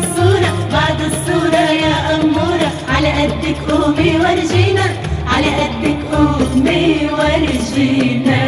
الصورة بعد الصورة يا أمورة. على قدك قومي ورجينا على قدك قومي ورجينا.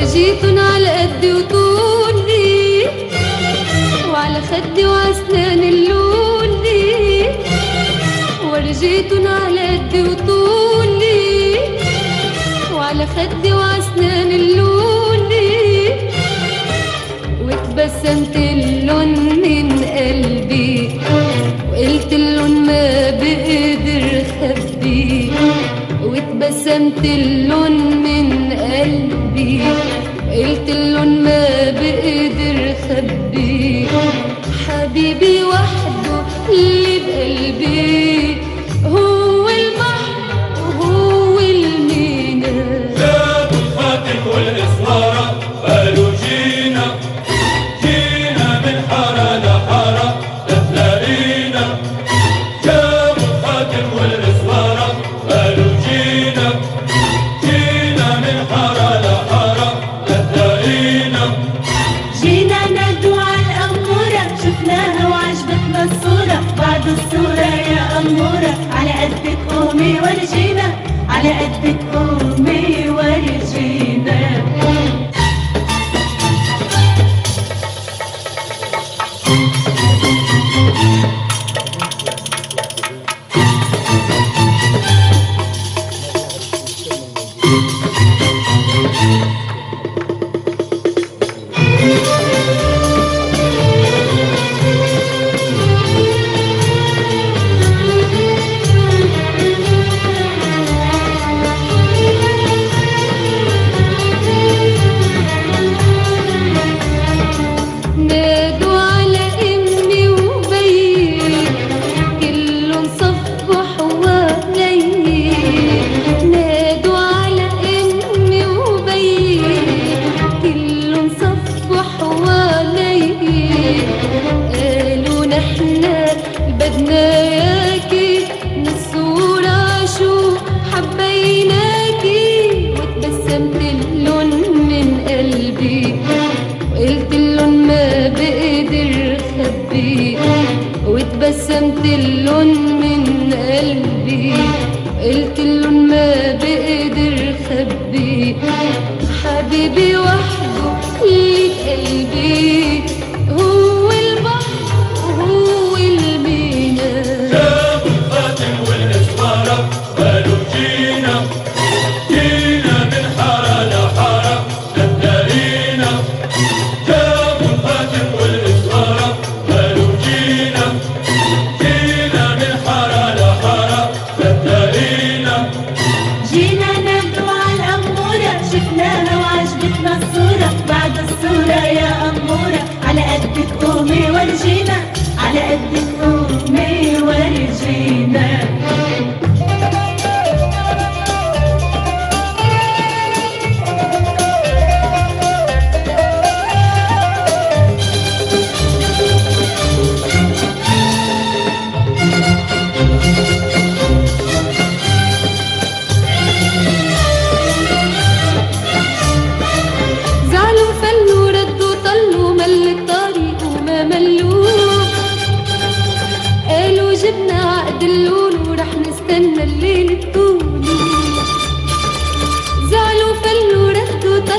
ورجيتن على قدي وطولي وعلى خدي واسنان اللولي ورجيتن على قدي وطولي وعلى خدي واسنان اللولي وتبسمت اللون من قلبي وقلت اللون ما بقدر خبي وتبسمت اللون ورجينا على قدك. وقلت اللون ما بقدر خبي وتبسمت اللون من قلبي. قلت اللون ما بقدر خبي حبيبي وحده اللي بقلبي هو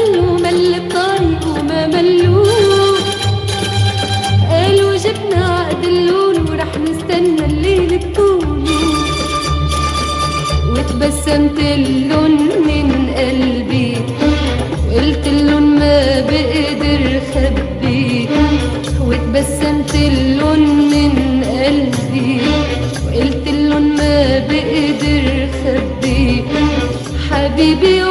طلوا مل الطريق وما ملوه قالوا جبنا عقد اللون ورح نستنى الليل تطول وتبسمت اللون من قلبي. وقلت اللون ما بقدر خبي. وتبسمت اللون من قلبي. وقلت اللون ما بقدر خبي. حبيبي